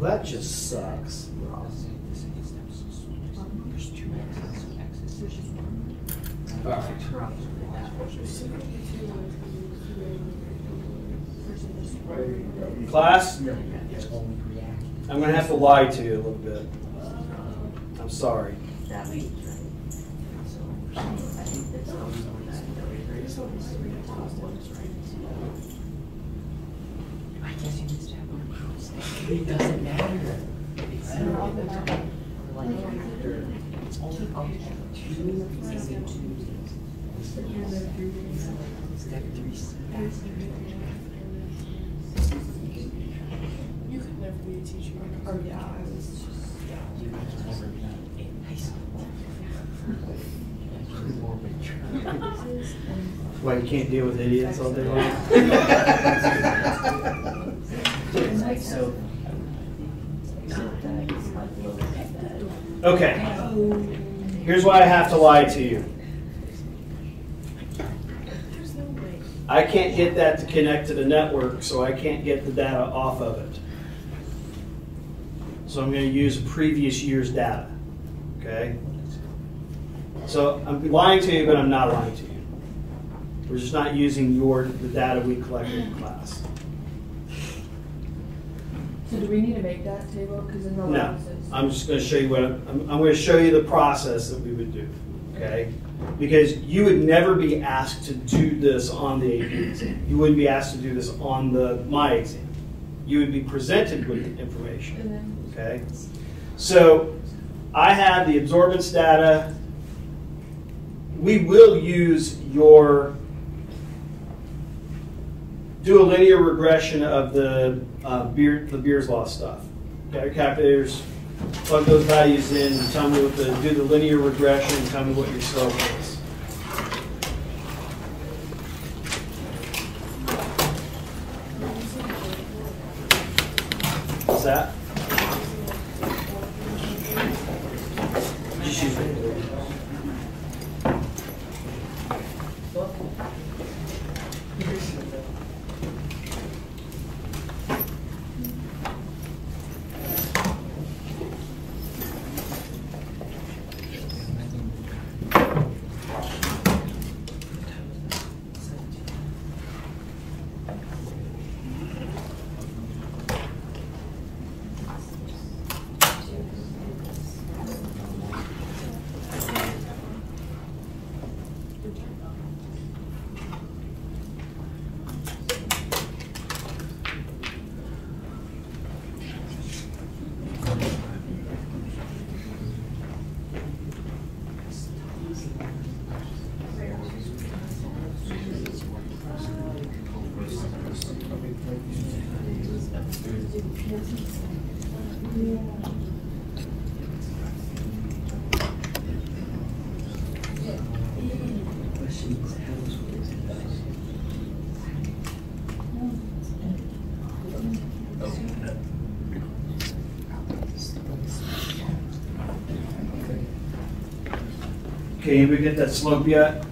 Well, that just sucks. Let's say the second step is. There's two x's, so x is. Class, It's only. I'm gonna have to lie to you a little bit. I'm sorry. I guess you missed that one. It doesn't matter. It's like after, it's only up to two, season two. Step three, step You could never be a teacher. Oh, yeah, I was just, yeah. You can never be in high school. You're more mature. Why, you can't deal with idiots all day long? So. Okay. Here's why I have to lie to you. I can't get that to connect to the network, so I can't get the data off of it. So I'm going to use previous year's data. Okay? So I'm lying to you, but I'm not lying to you. We're just not using your the data we collected in class. So do we need to make that table? Because in the No. I'm just going to show you what I'm, I'm going to show you the process that we would do. Okay, because you would never be asked to do this on the AP exam. You wouldn't be asked to do this on the my exam. You would be presented with the information. Okay, so I have the absorbance data. We will use your do a linear regression of the uh, beer the Beer's law stuff. Got your calculators, plug those values in, tell me what the do the linear regression, and tell me what your slope is. What's that? Just use it. Okay, we get that slope yet?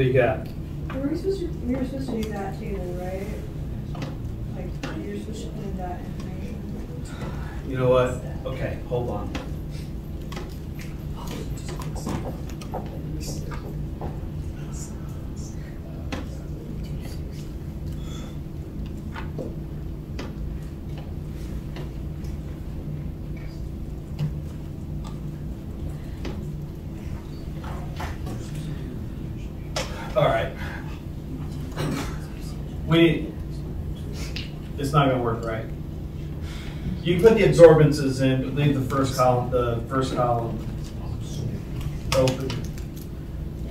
What you got? We were supposed to, we were supposed to do that too, right? Like, you were supposed to put that information. You know what? Okay, hold on. All right. We, it's not gonna work right. You can put the absorbances in, leave the first column, the first column open.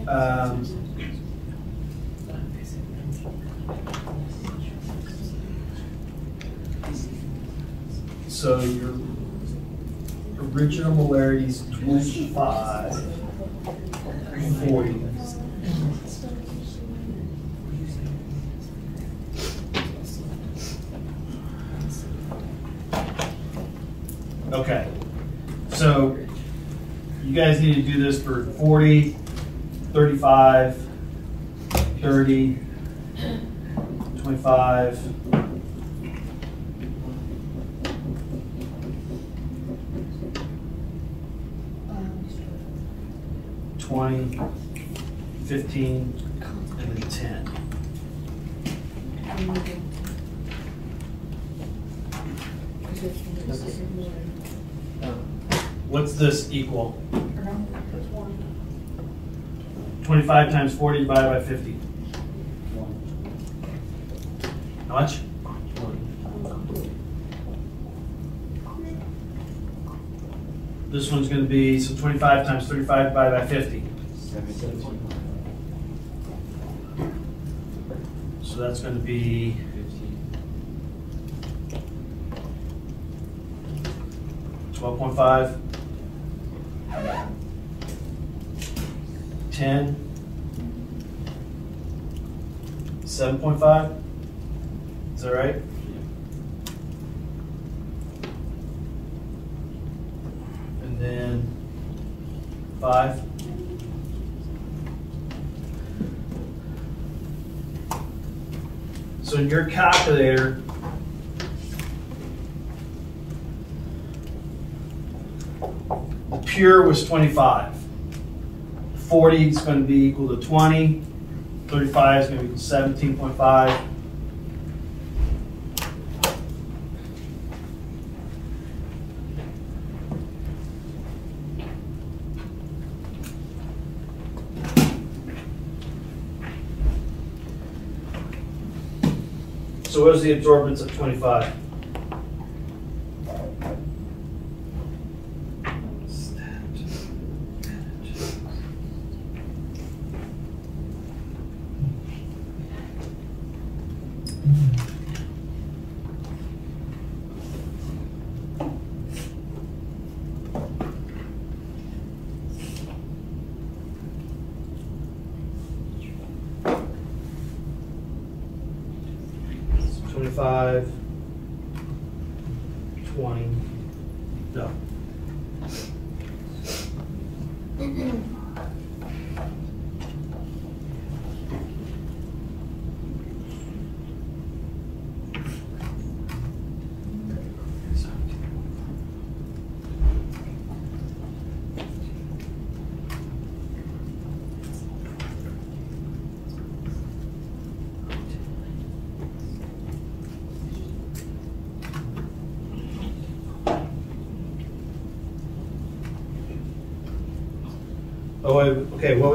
Um, So your original molarity is twenty-five, forty. Okay, so you guys need to do this for 40, 35, 30, 25. Twenty, fifteen, and then ten. What's this equal? Twenty-five times forty divided by fifty. How much? This one's gonna be, so twenty-five times thirty-five divided by fifty. So that's gonna be twelve point five. Ten. Seven point five. Is that right? And then five. So in your calculator, the pure was 25. 40 is going to be equal to 20. 35 is going to be 17.5. So what is the absorbance 25? 25,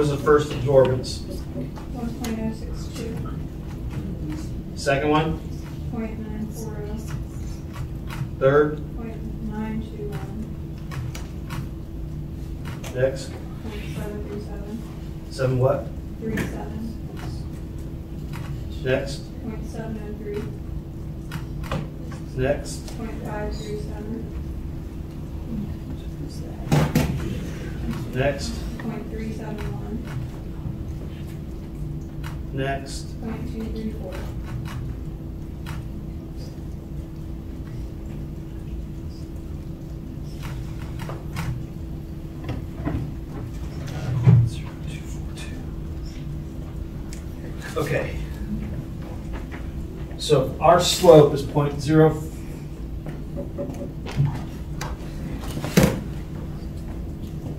was the first absorbance? One point oh six two, Second one? point nine four oh, Third? point nine two one, Next? point seven what? three seven, Next? point seven oh three, Next? point five three seven, Next? Point three seven one, Next? point two three four. Okay. So our slope is point zero.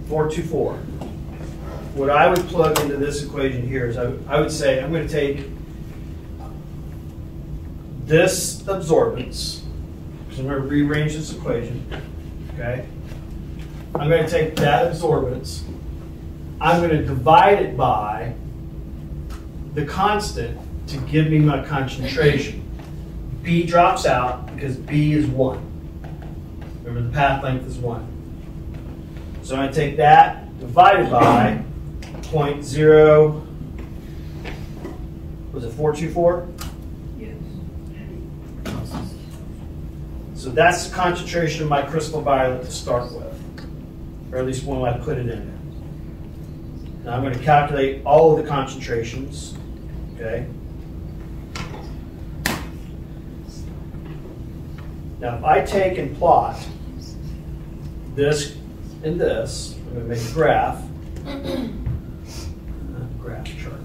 Four two four. What I would plug into this equation here is I, would- I would say I'm going to take this absorbance, because I'm going to rearrange this equation, okay? I'm going to take that absorbance, I'm going to divide it by the constant to give me my concentration. B drops out because B is 1. Remember, the path length is 1. So I'm going to take that divided by 0.0, was it 424? Yes. So that's the concentration of my crystal violet to start with, or at least when I put it in there. Now I'm going to calculate all of the concentrations, okay? Now if I take and plot this and this, I'm going to make a graph chart,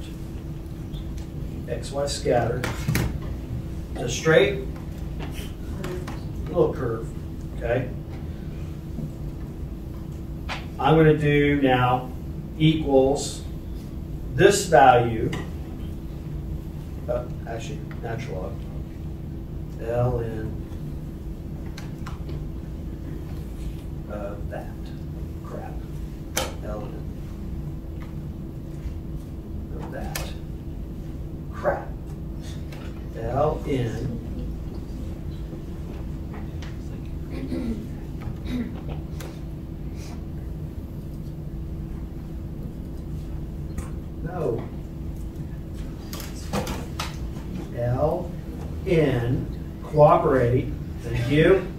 XY scatter, just straight little curve, okay? I'm going to do now equals this value, uh, actually, natural log, ln of that, crap, ln of that, crap, ln No. L, N, cooperate, thank you.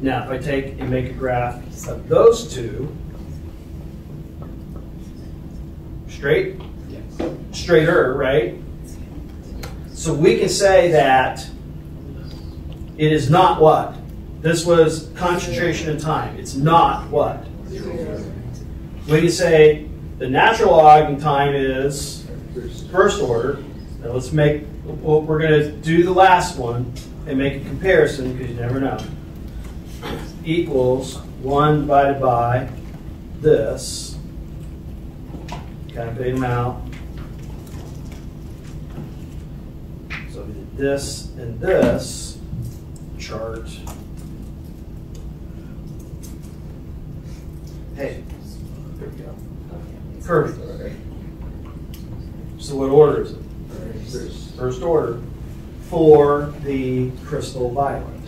Now, if I take and make a graph of those two, straight, straighter, right? So we can say that it is not what? This was concentration and time. It's not what? We can say the natural log in time is first order. Now let's make, well, we're going to do the last one and make a comparison because you never know. Equals 1 divided by this. Calculate them out. So we did this and this chart. Hey, there we go. Perfect. So what order is it? First order for the crystal violet.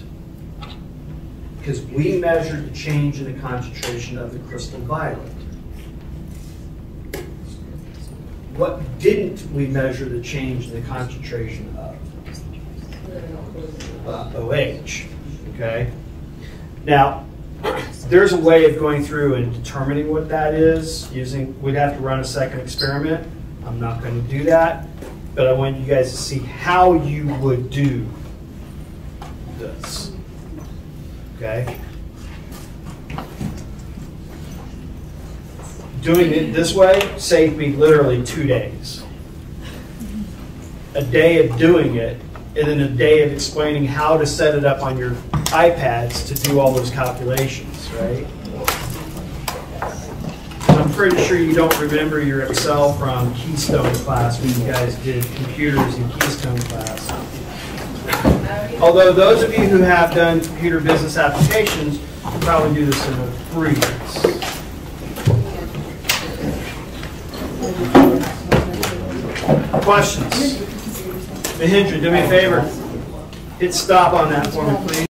Because we measured the change in the concentration of the crystal violet. What didn't we measure the change in the concentration of? Uh, OH, okay? Now, there's a way of going through and determining what that is using, we'd have to run a second experiment. I'm not going to do that, but I want you guys to see how you would do this. Okay? Doing it this way saved me literally two days. A day of doing it, and then a day of explaining how to set it up on your iPads to do all those calculations, right? I'm pretty sure you don't remember your Excel from Keystone class when you guys did computers in Keystone class. Although those of you who have done computer business applications probably do this in a breeze. Questions? Mahindra, do me a favor. Hit stop on that for me, please.